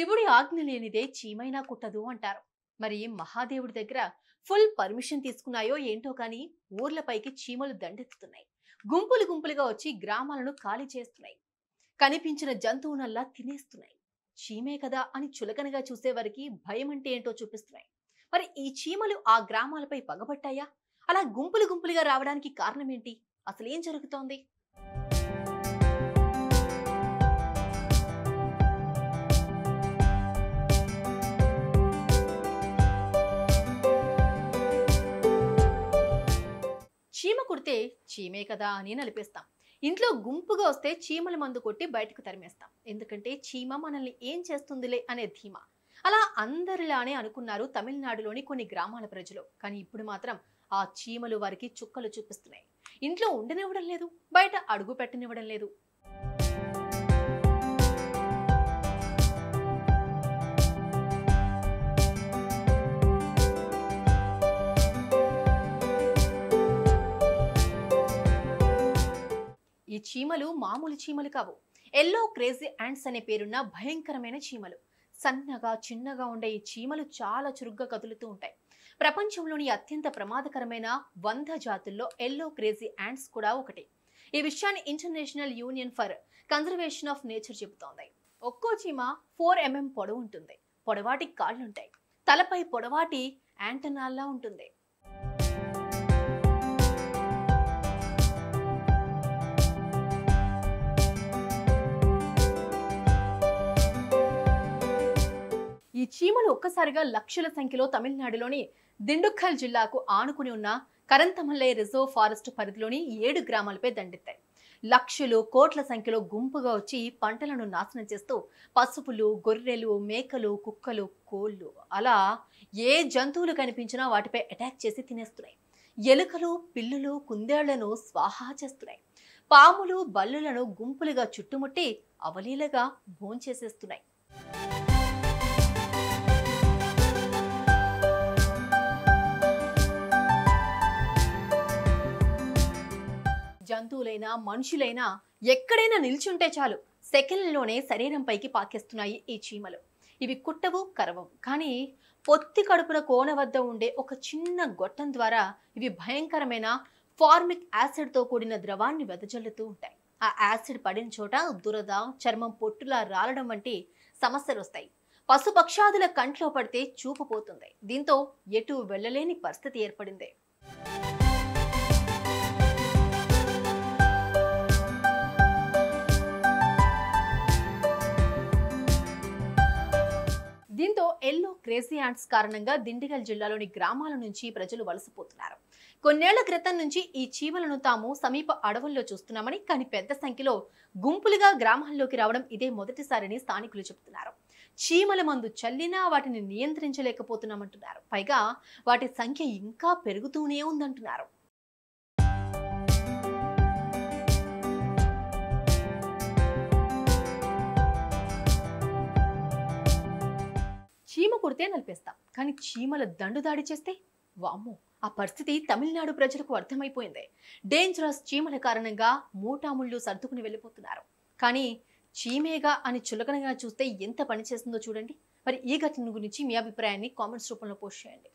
శివుడి ఆజ్ఞ లేనిదే చీమైనా కుట్టదు అంటారు. మరి మహాదేవుడి దగ్గర ఫుల్ పర్మిషన్ తీసుకున్నాయో ఏంటో కానీ ఊర్లపైకి చీమలు దండెత్తుతున్నాయి. గుంపులు గుంపులుగా వచ్చి గ్రామాలను ఖాళీ చేస్తున్నాయి. కనిపించిన జంతువునల్లా తినేస్తున్నాయి. చీమే కదా అని చులకనగా చూసేవారికి భయం అంటే ఏంటో చూపిస్తున్నాయి. మరి ఈ చీమలు ఆ గ్రామాలపై పగబట్టాయా? అలా గుంపులు గుంపులుగా రావడానికి కారణం ఏంటి అసలు ఏం జరుగుతోంది? కుడితే చీమే కదా అని నలిపేస్తాం. ఇంట్లో గుంపుగా వస్తే చీమల మందు కొట్టి బయటకు తరిమేస్తాం. ఎందుకంటే చీమ మనల్ని ఏం చేస్తుందిలే అనే ధీమా. అలా అందరిలానే అనుకున్నారు తమిళనాడులోని కొన్ని గ్రామాల ప్రజలు. కానీ ఇప్పుడు మాత్రం ఆ చీమలు వారికి చుక్కలు చూపిస్తున్నాయి. ఇంట్లో ఉండనివ్వడం లేదు. బయట అడుగు పెట్టనివ్వడం లేదు. ఈ చీమలు మామూలు చీమలు కావు. ఎల్లో క్రేజీ యాంట్స్ అనే పేరున్న భయంకరమైన చీమలు. సన్నగా చిన్నగా ఉండే ఈ చీమలు చాలా చురుగ్గా కదులుతూ ఉంటాయి. ప్రపంచంలోని అత్యంత ప్రమాదకరమైన వంద జాతుల్లో ఎల్లో క్రేజీ యాంట్స్ కూడా ఒకటి. ఈ విషయాన్ని International Union for Conservation of Nature చెబుతోంది. ఒక్కో చీమ ఫోర్ ఎంఎం పొడవు ఉంటుంది. పొడవాటి కాళ్ళుంటాయి. తలపై పొడవాటి యాంటనాల్లా ఉంటుంది. ఈ చీమలు ఒక్కసారిగా లక్షల సంఖ్యలో తమిళనాడులోని దిండుక్కల్ జిల్లాకు ఆనుకుని ఉన్న కరంతమల్లై రిజర్వ్ ఫారెస్ట్ పరిధిలోని ఏడు గ్రామాలపై దండెత్తాయి. లక్షలు కోట్ల సంఖ్యలో గుంపుగా వచ్చి పంటలను నాశనం చేస్తూ పసుపులు గొర్రెలు మేకలు కుక్కలు కోళ్ళు అలా ఏ జంతువులు కనిపించినా వాటిపై అటాక్ చేసి తినేస్తున్నాయి. ఎలుకలు పిల్లులు కుందేళ్ళను స్వాహా చేస్తున్నాయి. పాములు బల్లులను గుంపులుగా చుట్టుముట్టి అవలీలగా భోంచేసేస్తున్నాయి. జంతువులైనా మనుషులైనా ఎక్కడైనా నిల్చుంటే చాలు సెకండ్లోనే శరీరంపైకి పాకేస్తున్నాయి ఈ చీమలు. ఇవి కుట్టవు కరవవు. కానీ పొత్తి కడుపున కోన వద్ద ఉండే ఒక చిన్న గొట్టం ద్వారా ఇవి భయంకరమైన ఫార్మిక్ యాసిడ్తో కూడిన ద్రవాన్ని వెదజల్లుతూ ఉంటాయి. ఆ యాసిడ్ పడిన చోట దురద చర్మం పొట్టులా రాలడం వంటి సమస్యలు వస్తాయి. పశుపక్షాదుల కంట్లో పడితే చూపు పోతుంది. దీంతో ఎటు వెళ్ళలేని పరిస్థితి ఏర్పడింది. క్రేజీ యాంట్స్ కారణంగా దిండిగల్ జిల్లాలోని గ్రామాల నుంచి ప్రజలు వలసపోతున్నారు. కొన్నేళ్ళ క్రితం నుంచి ఈ చీమలను తాము సమీప అడవుల్లో చూస్తున్నామని కానీ పెద్ద సంఖ్యలో గుంపులుగా గ్రామాల్లోకి రావడం ఇదే మొదటిసారిని స్థానికులు చెబుతున్నారు. చీమల మందు చల్లినా వాటిని నియంత్రించలేకపోతున్నామంటున్నారు. పైగా వాటి సంఖ్య ఇంకా పెరుగుతూనే ఉందంటున్నారు. కుడితే నలిపేస్తాం. కానీ చీమల దండు దాడి చేస్తే? వామ్మో ఆ పరిస్థితి తమిళనాడు ప్రజలకు అర్థమైపోయింది. డేంజరస్ చీమల కారణంగా మూటాముళ్ళు సర్దుకుని వెళ్ళిపోతున్నారు. కానీ చీమేగా అని చులకనగా చూస్తే ఎంత పనిచేస్తుందో చూడండి. మరి ఈ ఘటన గురించి మీ అభిప్రాయాన్ని కామెంట్స్ రూపంలో పోస్ట్ చేయండి.